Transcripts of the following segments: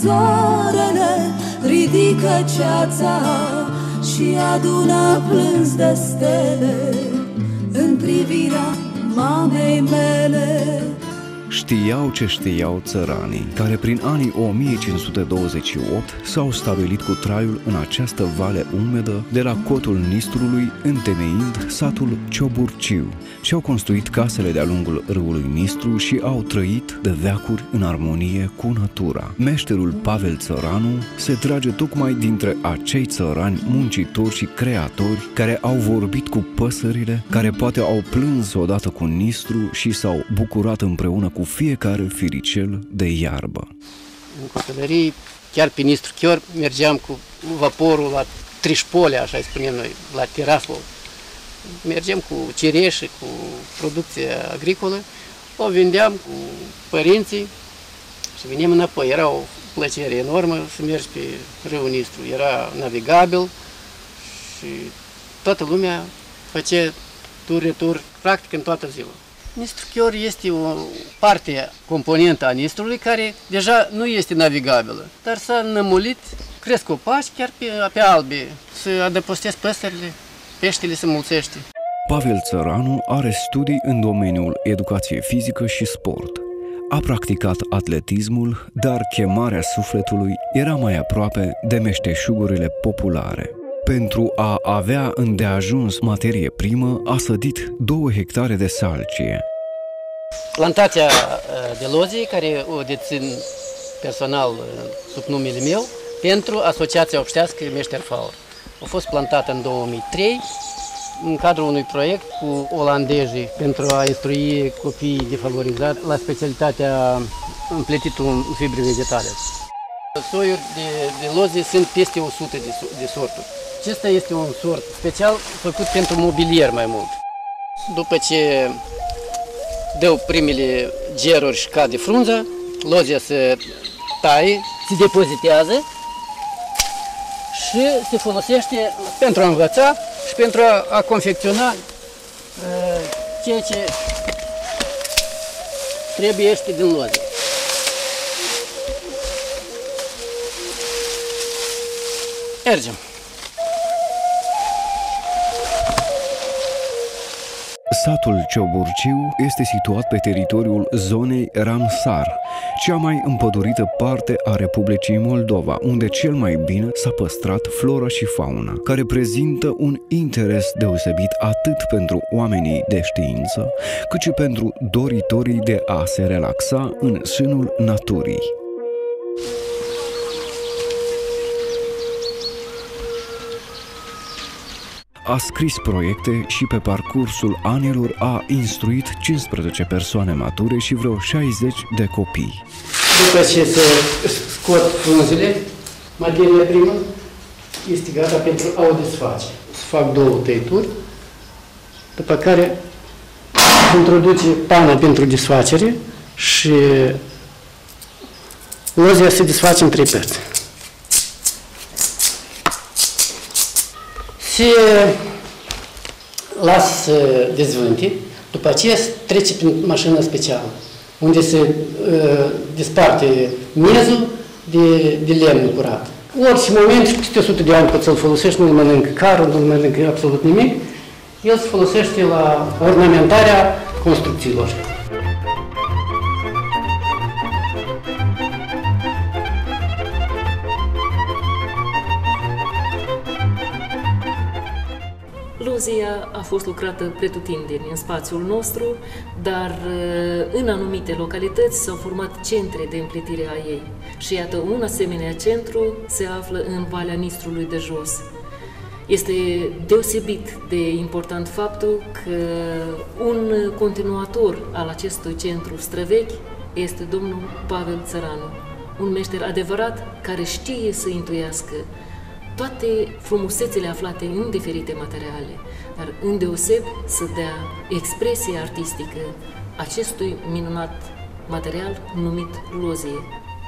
dimineață soarele ridică ceața și adună plâns de stele în privirea mamei mele Știau ce știau țăranii, care prin anii 1528 s-au stabilit cu traiul în această vale umedă de la cotul Nistrului, întemeind satul Cioburciu, și-au construit casele de-a lungul râului Nistru și au trăit de veacuri în armonie cu natura. Meșterul Pavel Țăranu se trage tocmai dintre acei țărani muncitori și creatori care au vorbit cu păsările, care poate au plâns odată cu Nistru și s-au bucurat împreună cu fiecare firicel de iarbă. În copilărie, chiar pe Nistru Chior, mergeam cu vaporul la Trișpole, așa îi spunem noi, la Tiraslov. Mergem cu cireșe, cu producție agricolă, o vindeam cu părinții și venim înapoi. Era o plăcere enormă să mergi pe râul Nistru. Era navigabil și toată lumea făcea tur-retur, practic în toată ziua. Nistruchior este o parte componentă a Nistrului care deja nu este navigabilă, dar s-a nămulit, cresc copaci chiar pe, pe albe, să adăpostesc păsările, peștele se mulțește. Pavel Țăranu are studii în domeniul educație fizică și sport. A practicat atletismul, dar chemarea sufletului era mai aproape de meșteșugurile populare. Pentru a avea îndeajuns materie primă, a sădit două hectare de salcie. Plantația uh, de lozie, care o dețin personal uh, sub numele meu, pentru Asociația Obștească Meșter Faur. A fost plantată în 2003 în cadrul unui proiect cu olandezii pentru a instrui copiii defavorizați la specialitatea împletitul în fibre vegetale. Soiuri de, de lozie sunt peste 100 de, de sorturi. Acesta este un sort special făcut pentru mobilier mai mult. După ce dă primele geruri și cade frunza, lozia se taie, se depozitează și se folosește pentru a învăța și pentru a, a confecționa uh, ceea ce trebuie din lozie. Mergem. Satul Cioburciu este situat pe teritoriul zonei Ramsar, cea mai împădurită parte a Republicii Moldova, unde cel mai bine s-a păstrat flora și fauna, care prezintă un interes deosebit atât pentru oamenii de știință, cât și pentru doritorii de a se relaxa în sânul naturii. A scris proiecte și pe parcursul anilor a instruit 15 persoane mature și vreo 60 de copii. După ce se scot frunzele, materia primă este gata pentru a o desface. Se fac două tăituri, după care se introduce pana pentru desfacere și lozia se desface în trei părți. Se lasă să dezvânte, după aceea trece prin mașină specială, unde se uh, desparte mezul de, de lemn curat. Orice moment, și câte 100 de ani poți să-l folosești, nu-l mănâncă carul, nu-l mănâncă absolut nimic, el se folosește la ornamentarea construcțiilor. Iluzia a fost lucrată pretutindeni în spațiul nostru, dar uh, în anumite localități s-au format centre de împletire a ei. Și iată, un asemenea centru se află în Valea Nistrului de Jos. Este deosebit de important faptul că un continuator al acestui centru străvechi este domnul Pavel Țăranu, un meșter adevărat care știe să intuiască toate frumusețile aflate în diferite materiale, dar îndeoseb să dea expresie artistică acestui minunat material numit lozie.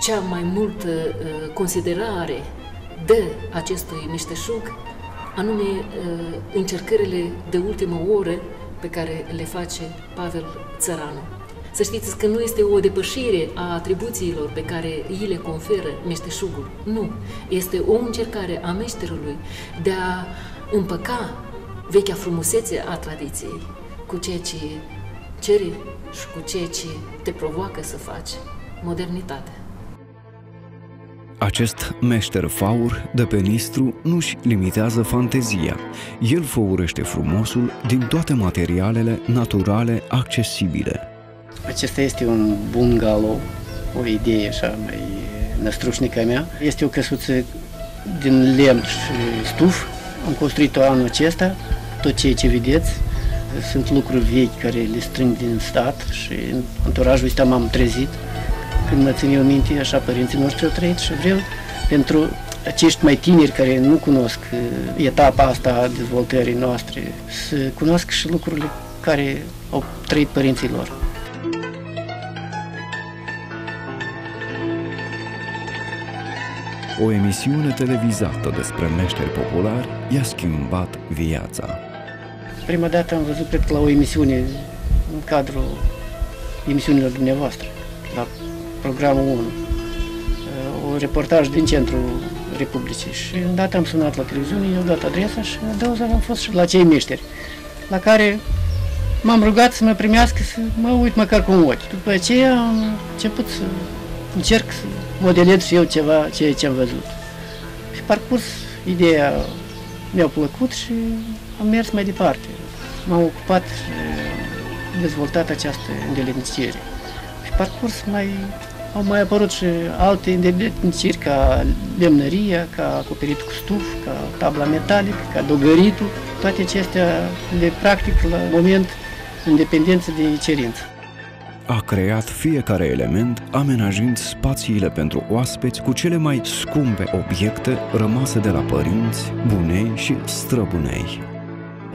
Cea mai multă uh, considerare de acestui meșteșug anume uh, încercările de ultimă oră pe care le face Pavel Țăranu. Să știți că nu este o depășire a atribuțiilor pe care îi le conferă meșteșugul. Nu. Este o încercare a meșterului de a împăca vechea frumusețe a tradiției cu ceea ce cere și cu ceea ce te provoacă să faci modernitate. Acest meșter faur de pe Nistru nu-și limitează fantezia. El făurește frumosul din toate materialele naturale accesibile. Acesta este un bungalow, o idee așa mai năstrușnică mea. Este o căsuță din lemn și stuf. Am construit-o anul acesta, tot ceea ce vedeți. Sunt lucruri vechi care le strâng din stat și în anturajul ăsta m-am trezit când mă țin eu minte, așa părinții noștri au trăit și vreau pentru acești mai tineri care nu cunosc uh, etapa asta a dezvoltării noastre, să cunoască și lucrurile care au trăit părinții lor. O emisiune televizată despre meșteri populari i-a schimbat viața. Prima dată am văzut, cred că la o emisiune, în cadrul emisiunilor dumneavoastră, la programul 1, un reportaj din centrul Republicii și îndată am sunat la televiziune, i-au dat adresa și a doua zi am fost și la cei meșteri, la care m-am rugat să mă primească să mă uit măcar cu un ochi. După aceea am început să încerc să modelez și eu ceva, ceea ce am văzut. Și parcurs, ideea mi-a plăcut și am mers mai departe. M-am ocupat și dezvoltat această îndeletnicire. Și parcurs mai au mai apărut și alte îndepliniri ca lemnăria, ca acoperit cu stuf, ca tabla metalică, ca dogăritul. Toate acestea le practic la moment în dependență de cerință. A creat fiecare element amenajând spațiile pentru oaspeți cu cele mai scumpe obiecte rămase de la părinți, bunei și străbunei.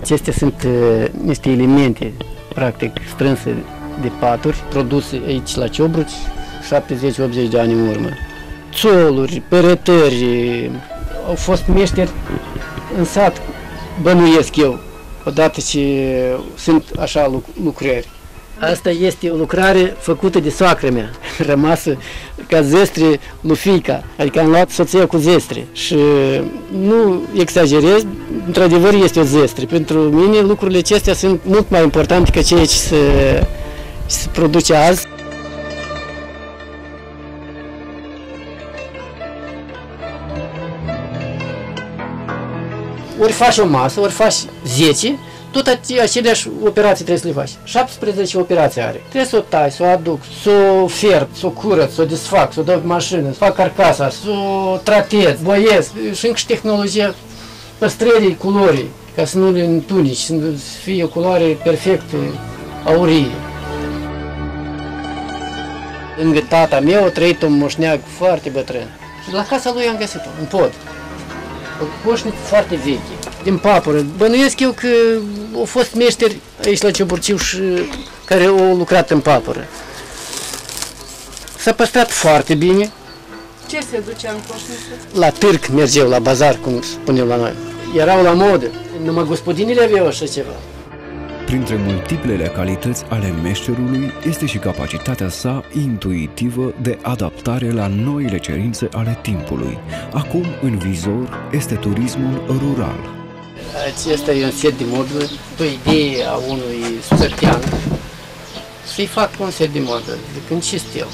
Acestea sunt uh, niște elemente practic strânse de paturi produse aici la Ciobruci, 70-80 de ani în urmă. Țoluri, perătări, au fost meșteri în sat, bănuiesc eu, odată ce sunt așa lucrări. Asta este o lucrare făcută de soacră mea, rămasă ca zestre lui fiica, adică am luat soția cu zestre și nu exagerez, într-adevăr este o zestre. Pentru mine lucrurile acestea sunt mult mai importante ca ceea ce se, se produce azi. ori faci o masă, ori faci 10, tot aceleași operații trebuie să le faci. 17 operații are. Trebuie să o tai, să o aduc, să o fierb, să o curăț, să o desfac, să o dau pe mașină, să fac carcasa, să o tratez, boiez și încă și tehnologia păstrării culorii, ca să nu le întunici, să fie o culoare perfectă, aurie. Lângă tata meu a trăit un moșneag foarte bătrân. Și la casa lui am găsit-o, în pod coșniță foarte veche, din papură. Bănuiesc eu că au fost meșteri aici la Cioburciu și care au lucrat în papură. S-a păstrat foarte bine. Ce se ducea în coșniță? La târg mergeau, la bazar, cum spunem la noi. Erau la modă. Numai gospodinile aveau așa ceva. Printre multiplele calități ale meșterului este și capacitatea sa intuitivă de adaptare la noile cerințe ale timpului. Acum, în vizor, este turismul rural. Acesta e un set de modă, o idee a unui sărtean să-i fac un set de modă, de când și stel.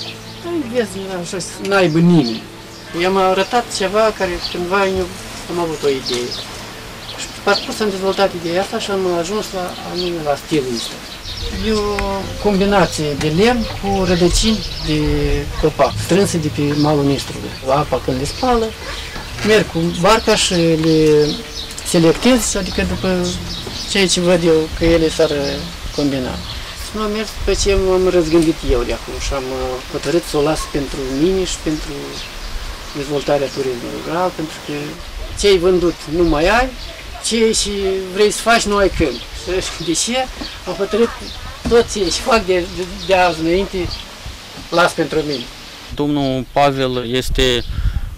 Vezi, așa, n-aibă nimeni. I-am arătat ceva care cândva eu am avut o idee parcurs am dezvoltat ideea asta și am ajuns la, anume la stilul ăsta. E o combinație de lemn cu rădăcini de copac, strânse de pe malul Nistrului. Apa când le spală, merg cu barca și le selectez, adică după ceea ce văd eu că ele s-ar combina. Nu am mers pe ce m-am răzgândit eu de acum și am uh, hotărât să o las pentru mine și pentru dezvoltarea turismului rural, pentru că ce ai vândut nu mai ai, ce și vrei să faci, nu ai când. De ce? Am hotărât tot ce și fac de, de, de azi înainte, las pentru mine. Domnul Pavel este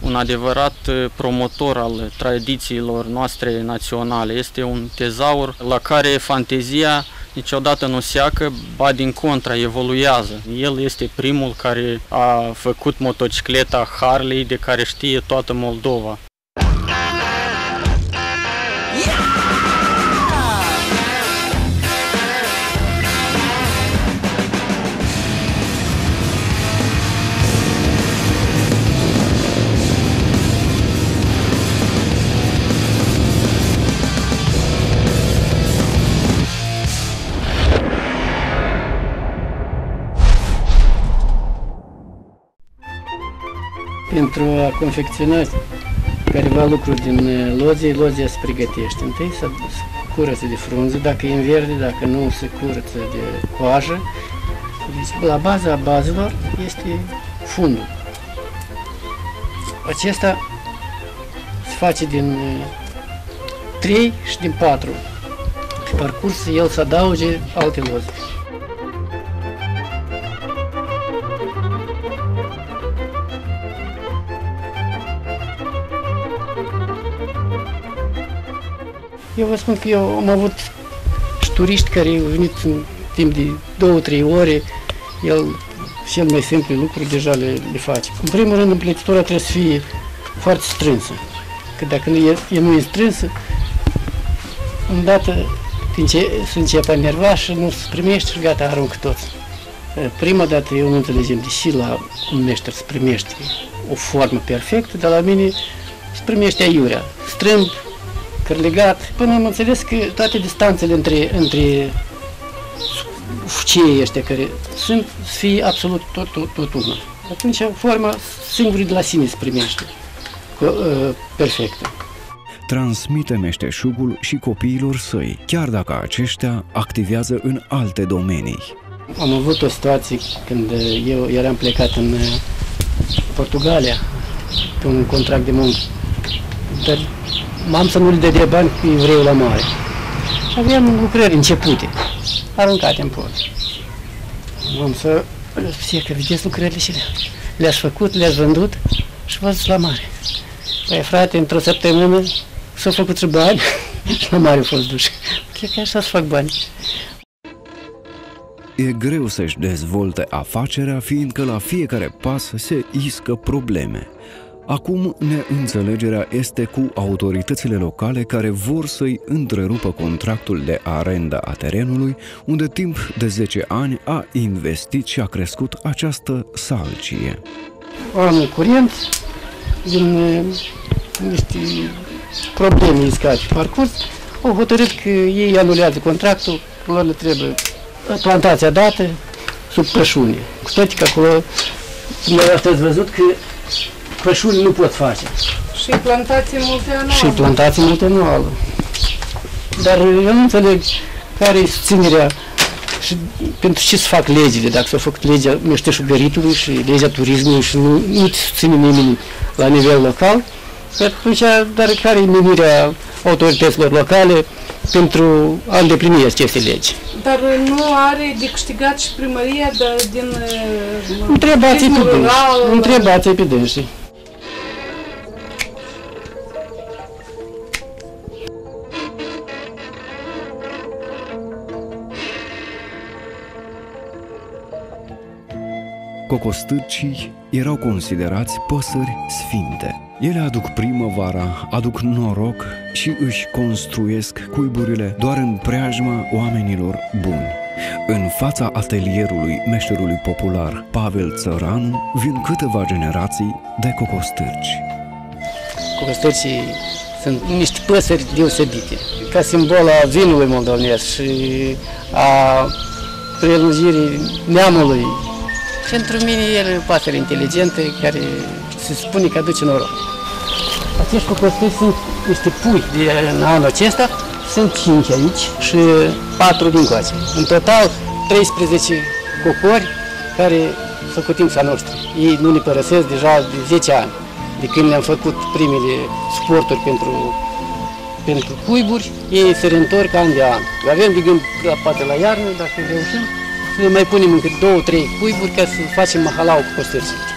un adevărat uh, promotor al tradițiilor noastre naționale. Este un tezaur la care fantezia niciodată nu seacă, ba din contra, evoluează. El este primul care a făcut motocicleta Harley de care știe toată Moldova. Pentru a confecționa careva lucruri din uh, lozie, lozia se pregătește. Întâi se curăță de frunze, dacă e în verde, dacă nu se curăță de coajă. Deci, la baza bazelor este fundul. Acesta se face din 3 și din 4. Pe parcurs el să adauge alte loze. Eu vă spun că eu am avut și turiști care au venit în timp de două, trei ore, el cel mai simple lucruri deja le, le face. În primul rând, împletitura trebuie să fie foarte strânsă. Că dacă nu e, e nu e strânsă, îndată înce, se începe a nerva și nu se primește și gata, aruncă tot. Prima dată eu nu înțelegem, deși la un meșter se primește o formă perfectă, dar la mine se primește aiurea. Strâmb, cărlegat, până am înțeles că toate distanțele între, între cei ăștia care sunt, să fie absolut tot, tot, tot una. Atunci forma singurii de la sine se primește uh, perfectă. Transmite meșteșugul și copiilor săi, chiar dacă aceștia activează în alte domenii. Am avut o situație când eu eram plecat în Portugalia pe un contract de muncă. Dar m-am să nu-l dădea bani cu evreul la mare. Și aveam lucrări începute, aruncate în port. Am să fie că vedeți lucrările și le-ați făcut, le-ați vândut și vă la mare. Păi frate, într-o săptămână s-au făcut și bani și la mare au fost duși. Cred că așa să fac bani. E greu să-și dezvolte afacerea, fiindcă la fiecare pas se iscă probleme. Acum neînțelegerea este cu autoritățile locale care vor să-i întrerupă contractul de arendă a terenului, unde timp de 10 ani a investit și a crescut această salcie. Anul curent, din niște probleme iscate parcurs, au hotărât că ei anulează contractul, lor le trebuie plantația dată sub pășune. Cu toate că acolo, dumneavoastră ați văzut că pășuni nu pot face. Și plantații multianuală. Și plantații multianuală. Dar eu nu înțeleg care e susținerea și pentru ce să fac legile, dacă s-a făcut legea meșteșugăritului și legea turismului și nu, nu te susține nimeni la nivel local, atunci, dar care e menirea autorităților locale pentru a îndeplini aceste legi? Dar nu are de câștigat și primăria de, din Întrebați-i pe dânsi. Întrebați-i pe dânsi. Cocostârcii erau considerați păsări sfinte. Ele aduc primăvara, aduc noroc și își construiesc cuiburile doar în preajma oamenilor buni. În fața atelierului meșterului popular Pavel Țăranu vin câteva generații de cocostârci. Cocostârcii sunt niște păsări deosebite, ca simbol a vinului moldovenesc și a prelungirii neamului pentru mine el e o pasăre inteligentă care se spune că aduce noroc. Acești cocostări sunt niște pui de în anul acesta, sunt 5 aici și 4 din coace. În total 13 cocori care făcutim a noștri. Ei nu ne părăsesc deja de 10 ani, de când ne-am făcut primele sporturi pentru, pentru cuiburi, ei se reîntorc an de an. Avem de gând poate la iarnă, dacă reușim, să mai punem încă două, trei cuiburi ca să facem mahalau cu costârții.